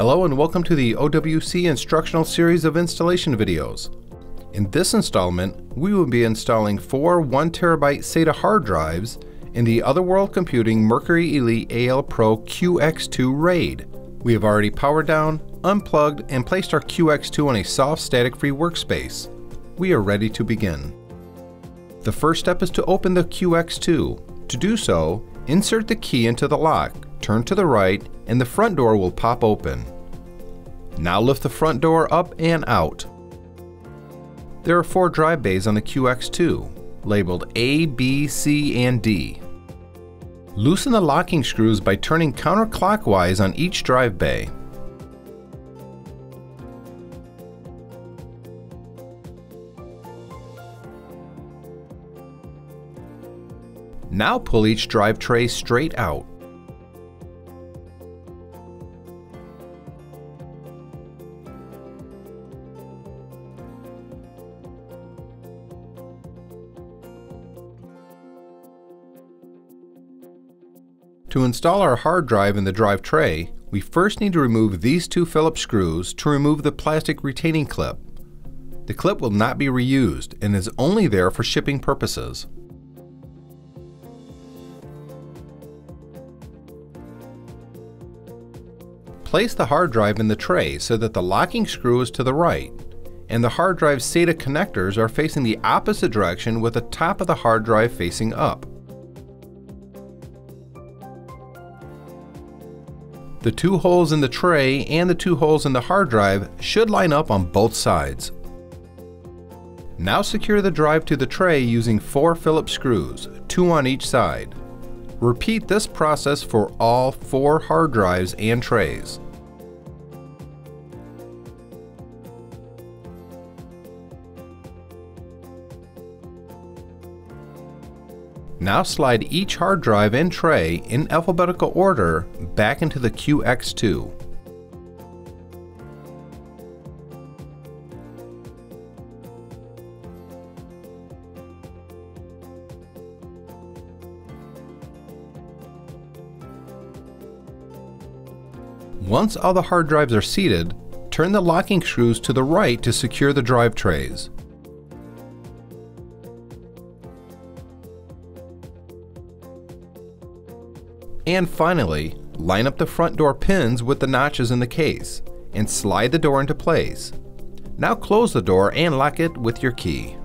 Hello and welcome to the OWC instructional series of installation videos. In this installment, we will be installing four 1TB SATA hard drives in the Other World Computing Mercury Elite AL Pro QX2 RAID. We have already powered down, unplugged, and placed our QX2 on a soft static-free workspace. We are ready to begin. The first step is to open the QX2. To do so, insert the key into the lock, turn to the right, and the front door will pop open. Now lift the front door up and out. There are four drive bays on the QX2, labeled A, B, C, and D. Loosen the locking screws by turning counterclockwise on each drive bay. Now pull each drive tray straight out. To install our hard drive in the drive tray, we first need to remove these two Phillips screws to remove the plastic retaining clip. The clip will not be reused and is only there for shipping purposes. Place the hard drive in the tray so that the locking screw is to the right, and the hard drive's SATA connectors are facing the opposite direction with the top of the hard drive facing up. The two holes in the tray and the two holes in the hard drive should line up on both sides. Now secure the drive to the tray using four Phillips screws, two on each side. Repeat this process for all four hard drives and trays. Now slide each hard drive and tray in alphabetical order back into the QX2. Once all the hard drives are seated, turn the locking screws to the right to secure the drive trays. And finally, line up the front door pins with the notches in the case and slide the door into place. Now close the door and lock it with your key.